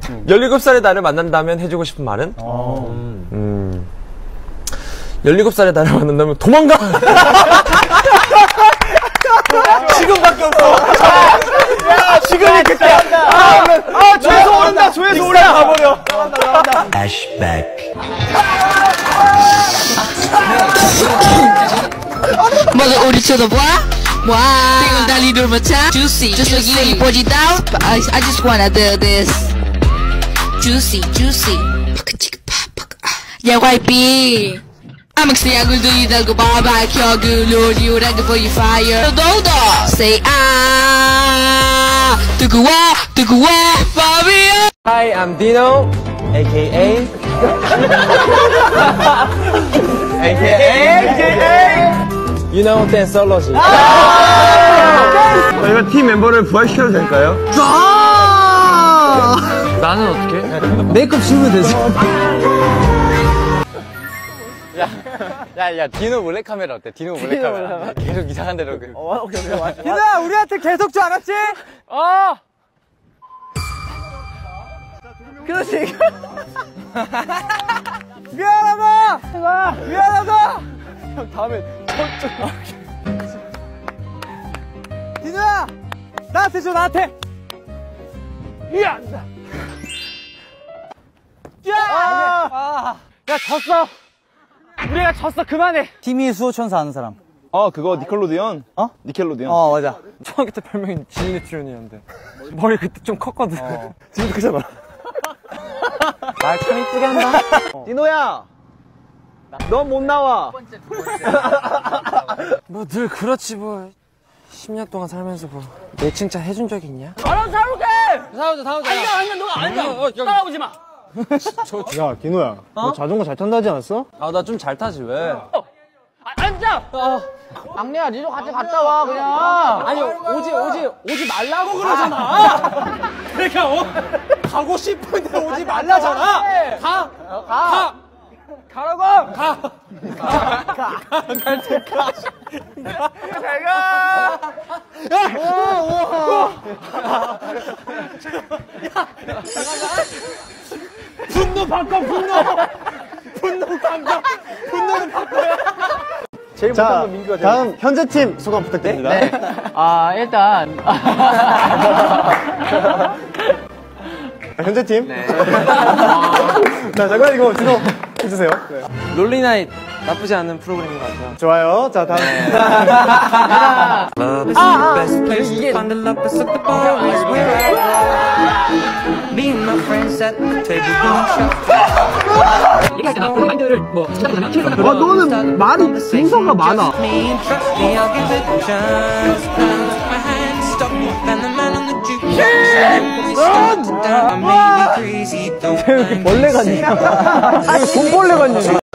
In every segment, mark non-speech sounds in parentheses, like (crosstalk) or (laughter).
님 17살의 나를 만난다면 해주고 싶은 말은? 음. 17살의 나를 만난다면 도망가! 지금밖에 없어! 야, 지금이 그때야! 아, 아, 조회수 오른다, 조회수 오른다! 가버려! Wow. Tinggal dari rumah macam juicy. Just lagi lagi body down. But I, I just wanna do this. Juicy, juicy. Bee. I'm excited to you that go bye bye. Kyo good lord, you ready for your fire. Do do. Say ah. 뜨거워, 뜨거워, Fabio. Hi, I'm Dino, aka aka aka You know Danceology. 저희가 팀 멤버를 부활시켜도 될까요? 나는 어떻게? 메이크업 지우면 되지. 야, 야, 디노 몰래 카메라 어때? 디노 몰래 카메라. 계속 이상한 데로. 그... 얘들아, 우리한테 계속 줄 알았지? 어! 그렇지. (laughs) 미안하다. 미안하다. 형 다음에 저쪽. 디누야, 나한테 줘 나한테. 야, 야, 야 졌어. 우리가 졌어 그만해. 팀이 수호천사 아는 사람. 어 그거 니켈로디언 어? 니켈로디언 어 맞아. 중학교 때 별명이 지니트론이었는데. 머리 그때 좀 컸거든. 지금도 크잖아 말참 이쁘게 한다. (laughs) 디노야 넌 못 나와 뭐 늘 그렇지 뭐. 10년 동안 살면서 뭐. 내 칭찬 해준 적이 있냐? 사오자 사오자. 아니야 아니야 너 아니야. 따라오지 마. 야 디노야 너 자전거 잘 탄다 하지 않았어? 아, 나 좀 잘 타지, 왜? 아, 앉아. 막내야 니도 같이 갔다 와 그냥. 아니 오지 오지 오지 말라고 그러잖아. (laughs) 그러니까 어? 가고 싶은데 오지 말라잖아. 가. 가. 가라고. 가. 가 갈때 가. 잘 가. 분노 바꿔 분노. (laughs) 분노 감정. 분노는 바꿔야. 제일 못한 건 민규가 제일. 다음 현재 팀 소감 부탁드립니다 아 일단 (laughs) 현재 팀? (laughs) 자 잠깐 이거 디노 해주세요 네. 롤리나잇 나쁘지 않은 프로그램인 것 같아요. 좋아요 자 다음 이게 Me and my friends at the table doing shots. 아 너는 말이 순서가 많아 mind me 벌레 같니? saying. 돈벌레 같니?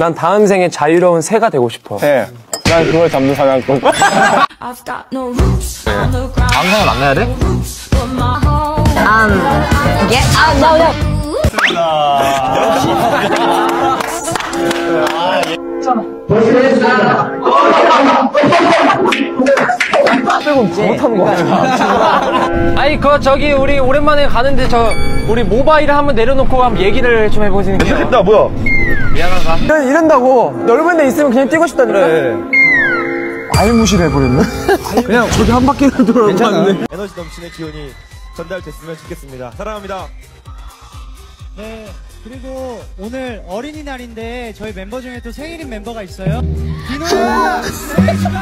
난 다음 생에 자유로운 새가 되고 싶어. 네. 난 그걸 잡는 사냥꾼. 방송을 만나야 돼? Home. Get out now, now. 아 (laughs) 니, 그, 저기, 우리 오랜만에 가는데 저, 우리 모바일을 한번 내려놓고 한번 얘기를 좀 해보시는 게. 나 뭐야 미안하다. 이런, 이런다고. 넓은 데 있으면 그냥 뛰고 싶다니까. 알무실 해버렸네 (laughs) 그냥 저기 한 바퀴를 돌아봤는데 에너지 넘치는 기운이 전달됐으면 좋겠습니다. 사랑합니다. 네. 그리고 오늘 어린이날인데 저희 멤버 중에 또 생일인 멤버가 있어요. (laughs) 디노야 생일 축하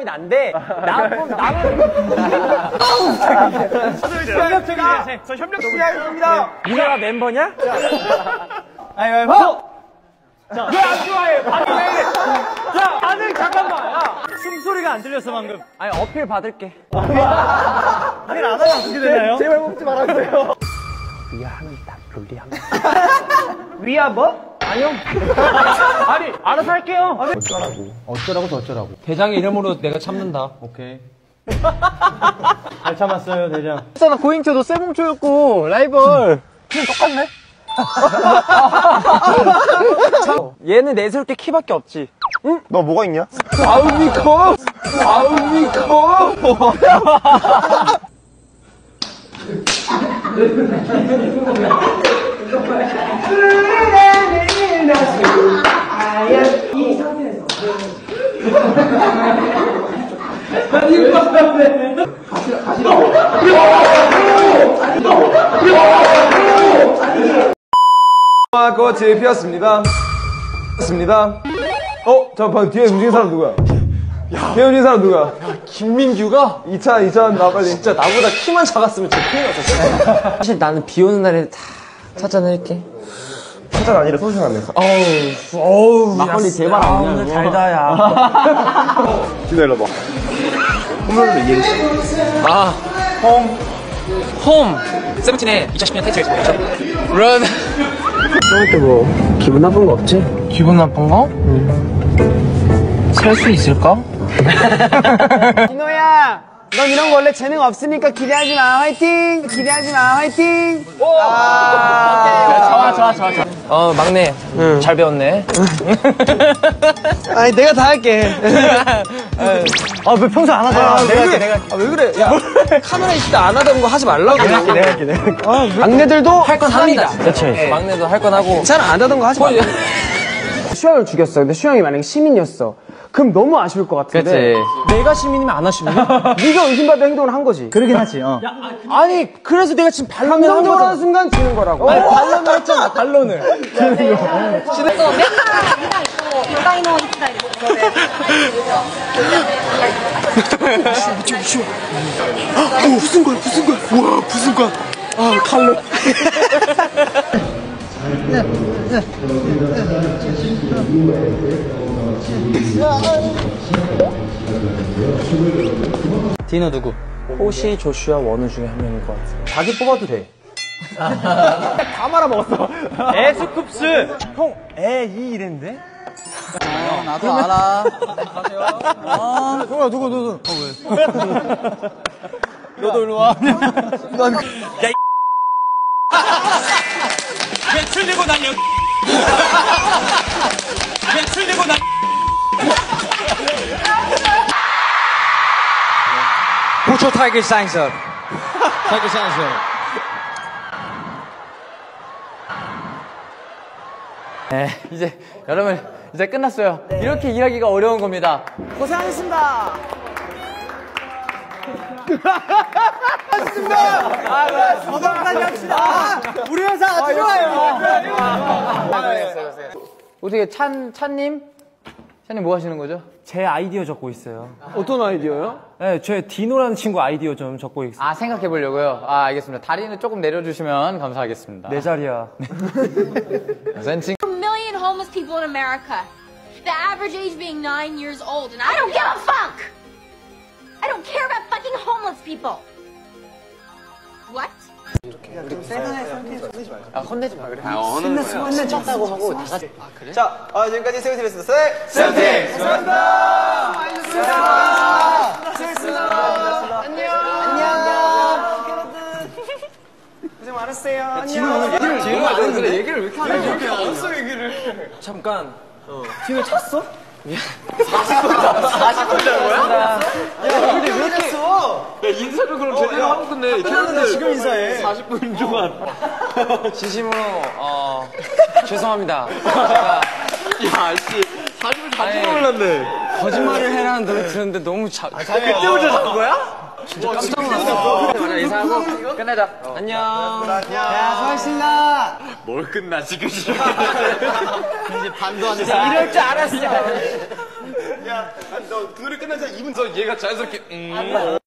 사람이 난데, 나, 나는. 협력적이네. 저 협력적이겠습니다. 니네가 멤버냐? 아이고, 왜안 좋아해? 반응 왜 이래? 야, 반응 잠깐만. 야. 숨소리가 안 들렸어 방금. 아니, 어필 받을게. 어필 안 하면 어떻게 되나요? 제발 먹지 말아주세요. (laughs) 위아 뭐? 아니요. (laughs) 아니, 알아서 할게요. 어쩌라고. 어쩌라고 더 어쩌라고. 대장의 이름으로 내가 참는다. 오케이. (laughs) 잘 참았어요 대장. 있잖아 고잉초도 쇠봉초였고 라이벌. 그냥 똑같네. (laughs) 얘는 내세울 게 키밖에 없지. 응? 너 뭐가 있냐? 아우미코! 아우 미 코! 꽃이 피었습니다. 피었습니다. 어? 저 방금 뒤에 움직인 사람 누구야? 뒤에 움직인 사람 누구야? 김민규가? 2차, 2차, 나 빨리. 진짜 나보다 키만 작았으면 진짜 큰일 났어, 진짜. 사실 나는 비 오는 날에 다 찾아낼게. 아니라 소주 한 내. 어우, 막걸리 제발 안 오늘 달다, 야. (laughs) 기다려 봐. 홈런으로 이해했어. 아, 홈. 홈. 세븐틴의 2010년 타이틀 뭐였죠? 런. 형한테 뭐 기분 나쁜 거 없지? 기분 나쁜 거? 살수 있을까? (laughs) (laughs) 진호야, 넌 이런 거 원래 재능 없으니까 기대하지 마. 화이팅! 기대하지 마. 화이팅! 좋아, 좋아, 좋아, 좋아. 어, 막내. 잘 배웠네. (laughs) 아니, 내가 다 할게. (laughs) 아 왜 평소 안 하잖아. 내가 할게 내가. 아, 왜 그래? 야, 카메라 있을 때 안 하던 거 하지 말라고. 내가 할게, 내가 할게, 내가 할게. 막내들도 할 건 합니다. 그렇지. 막내도 할 건 하고. 잘안 하던 거 하지 말라고. 슈양을 죽였어. 근데 슈양이 만약에 시민이었어. 그럼 너무 아쉬울 것 같은데. 그치. 내가 시민이면 안 아쉽냐? 네가 의심받을 행동을 한 거지. 그러긴 하지. 어. 아니, 그래서 내가 지금 반론을 감정적으로 하는 순간 지는 거라고. 아니, 반론을 했잖아, 반론을. 무슨 거야, 무슨 거야. 우와, 무슨 거야. 디너 누구? 호시, 조슈아, 원우 중에 한 명일 것 같아. 자기 뽑아도 돼. (laughs) 다 말아먹었어. (laughs) 에스쿱스. 형, 에, 이 이랬는데? 나도 알아. 누가, 누구, 누구. (laughs) 너도 일로 와. 보초 타이거 사인 서. 타이거 사인서. 네, 이제 여러분 이제 끝났어요. 이렇게 일하기가 어려운 겁니다. 고생하셨습니다. 건강까지 합시다. 우리 회사 아주 좋아요. 어떻게 찬 찬님? 찬님 뭐 하시는 거죠? 제 아이디어 적고 있어요. 어떤 아이디어요? 네, 제 디노라는 친구 아이디어 좀 적고 있어요. 아 생각해 보려고요. 아 알겠습니다. 다리는 조금 내려주시면 감사하겠습니다. 내 자리야. 센칭. A million homeless people in America. The average age being nine years old, and I don't give a fuck! I don't care about fucking homeless people! What? 아 혼내지 마 그래. 자, 어, 지금까지 세븐틴이었습니다. 세븐틴! 수고하셨습니다! 수고하셨습니다! 수고하셨습니다! 안녕! 안녕! 고생 많았어요. 안녕! 지금 안 그래 얘기를 왜 이렇게 안 해? 없어, 얘기를. 잠깐. 뒤에 잤어? 40분 자는 거야? 야, 근데 왜 이렇게? 야, 인사를 그럼 제대로 하고 끝내. 이렇게 지금 인사해. 40분 동안. (laughs) 진심으로, 어, 죄송합니다. 야, 아씨, 40분 잔줄 몰랐네. 거짓말을 해라는 노래 들었는데 너무 자, 그때부터 잔 거야? 깜짝 놀랐어. 맞아 인사하고 끝내자. 안녕. 야, 수고하셨습니다. 뭘 끝나, 지금. (laughs) 이제 반도 안 돼. 이럴 줄 알았어. 야, 너그 노래 끝나자 2분 더 얘가 자연스럽게, 음.